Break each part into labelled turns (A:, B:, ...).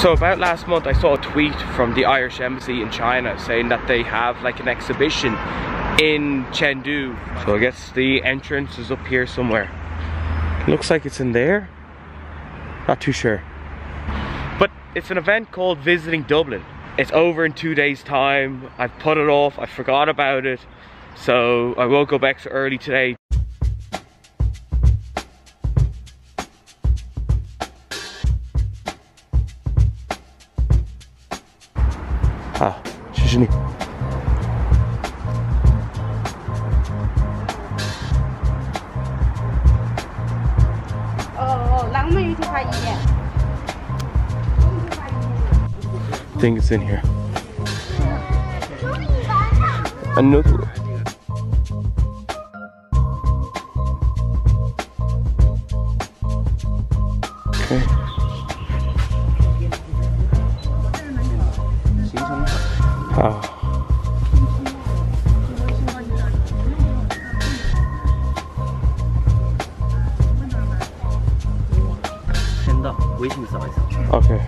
A: So about last month I saw a tweet from the Irish Embassy in China saying that they have like an exhibition in Chengdu. So I guess the entrance is up here somewhere. Looks like it's in there. Not too sure. But it's an event called Visiting Dublin. It's over in two days time. I've put it off, I forgot about it. So I woke up extra early today
B: Ha.
A: I think it's in here. Another
C: 签到，微信扫一扫。
A: Okay.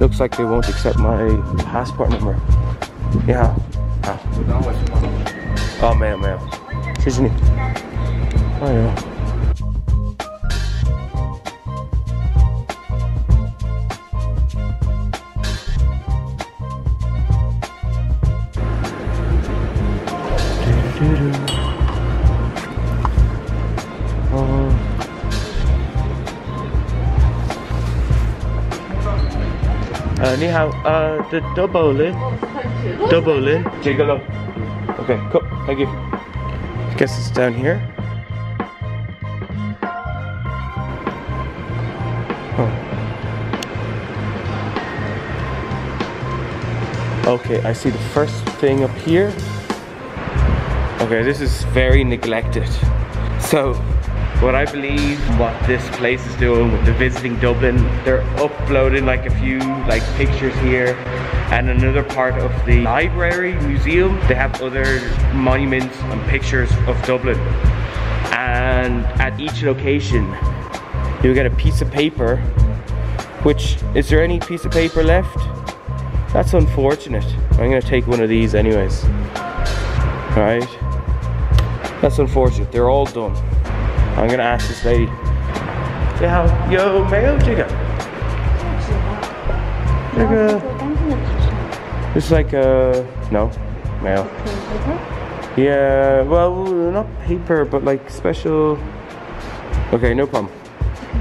A: Looks like they won't accept my passport number. Yeah. Ah. Oh, mail, mail. Isn't it? Oh, yeah. Do-do-do-do. Uh, 你好, uh, the double in. Double in. Gigolo. Okay, cool. Thank you. I guess it's down here. Huh. Okay, I see the first thing up here. Okay, this is very neglected. So, what I believe what this place is doing with the visiting Dublin, they're uploading like a few like pictures here and another part of the library museum. They have other monuments and pictures of Dublin. And at each location, you get a piece of paper, which, is there any piece of paper left? That's unfortunate. I'm gonna take one of these anyways. All right? That's unfortunate. They're all done. I'm gonna ask this lady. Yeah, yo, mail jigger. Jigger. It's like uh no, mail. Yeah, well, not paper, but like special. Okay, no problem.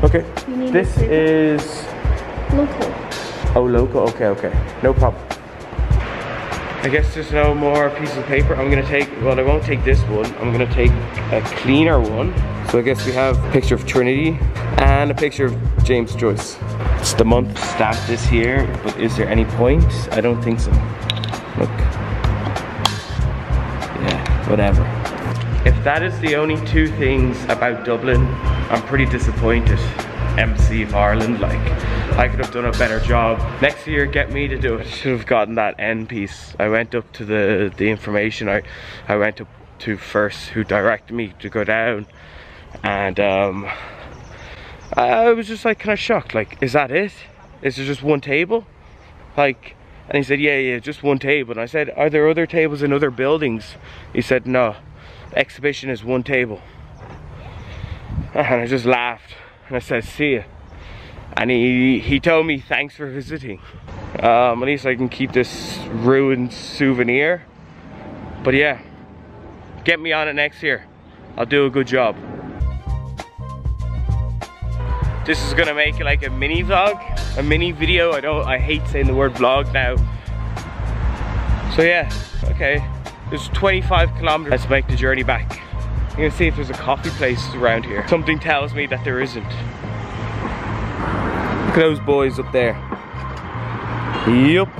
A: Okay, this is
B: Local.
A: oh local. Okay, okay, no problem. I guess there's no more piece of paper. I'm gonna take, well, I won't take this one. I'm gonna take a cleaner one. So I guess we have a picture of Trinity and a picture of James Joyce. It's the month stamped this here, but is there any point? I don't think so. Look. Yeah, whatever. If that is the only two things about Dublin, I'm pretty disappointed. MC of Ireland, like, I could have done a better job. Next year, get me to do it. Should have gotten that end piece. I went up to the, the information I, I went up to first, who directed me to go down. And um, I, was just like kind of shocked, like, is that it? Is there just one table? Like, and he said, yeah, yeah, just one table. And I said, are there other tables in other buildings? He said, no, exhibition is one table. And I just laughed. And I said, see ya. And he, he told me, thanks for visiting. Um, at least I can keep this ruined souvenir. But yeah, get me on it next year. I'll do a good job. This is gonna make like a mini vlog, a mini video. I don't, I hate saying the word vlog now. So yeah, okay. There's 25 kilometers. Let's make the journey back. I'm gonna see if there's a coffee place around here. Something tells me that there isn't. Look at those boys up there. Yup.